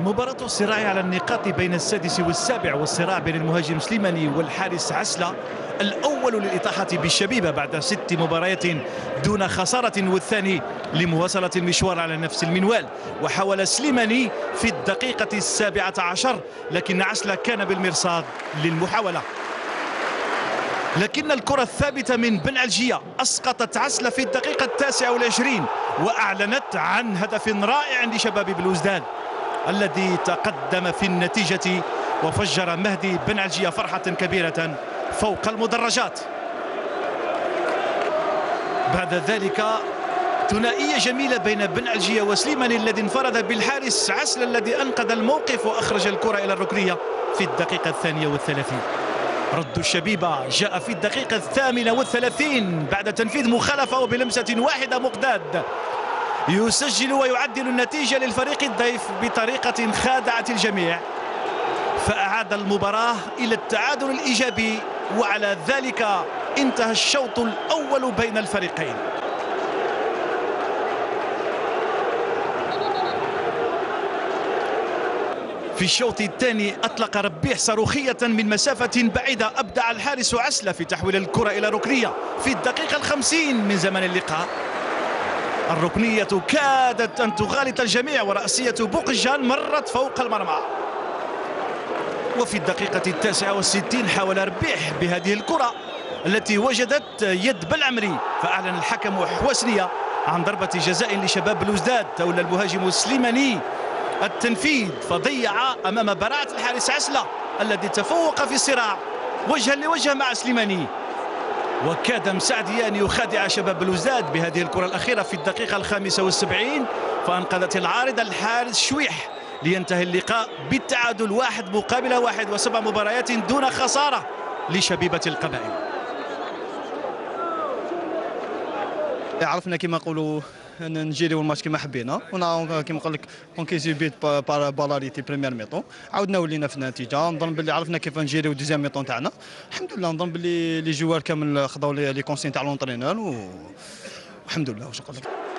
مباراة الصراع على النقاط بين السادس والسابع والصراع بين المهاجم سليماني والحارس عسلة الأول للإطاحة بالشبيبة بعد ست مباريات دون خسارة والثاني لمواصلة المشوار على نفس المنوال. وحاول سليماني في الدقيقة السابعة عشر لكن عسلة كان بالمرصاد للمحاولة. لكن الكرة الثابتة من بن علجية أسقطت عسلة في الدقيقة التاسعة والعشرين وأعلنت عن هدف رائع لشباب بلوزداد الذي تقدم في النتيجة وفجر مهدي بن علجية فرحة كبيرة فوق المدرجات. بعد ذلك ثنائية جميلة بين بن علجية وسليمان الذي انفرد بالحارس عسل الذي أنقذ الموقف وأخرج الكرة إلى الركنية في الدقيقة الثانية والثلاثين. رد الشبيبة جاء في الدقيقة الثامنة والثلاثين بعد تنفيذ مخالفة وبلمسة واحدة مقداد. يسجل ويعدل النتيجة للفريق الضيف بطريقة خادعت الجميع. فأعاد المباراة إلى التعادل الإيجابي وعلى ذلك انتهى الشوط الأول بين الفريقين. في الشوط الثاني أطلق ربيح صاروخية من مسافة بعيدة أبدع الحارس عسلة في تحويل الكرة إلى ركنية في الدقيقة الخمسين من زمن اللقاء. الركنية كادت أن تغالط الجميع ورأسية بوقجان مرت فوق المرمى. وفي الدقيقة التاسعة والستين حاول ربيح بهذه الكرة التي وجدت يد بلعمري فأعلن الحكم حوسنية عن ضربة جزاء لشباب بلوزداد تولى المهاجم السليماني التنفيذ فضيع أمام براعة الحارس عسلة الذي تفوق في الصراع وجها لوجه مع سليماني. وكاد مسعدي أن يخادع شباب بلوزداد بهذه الكرة الأخيرة في الدقيقة الخامسة والسبعين. فأنقذت العارضة الحارس شويح لينتهي اللقاء بالتعادل. واحد مقابل واحد وسبع مباريات دون خسارة لشبيبة القبائل. عرفنا كما نقولوا نجيريو الماتش كما حبينا كما نقول لك encaissé but par pénalité première mi-temps عاودنا ولينا في النتيجه نظن باللي عرفنا كيف ن gérer و deuxième mi-temps تاعنا الحمد لله نظن باللي les joueurs كامل خذاو les consignes تاع l'entraîneur والحمد لله واش نقول لك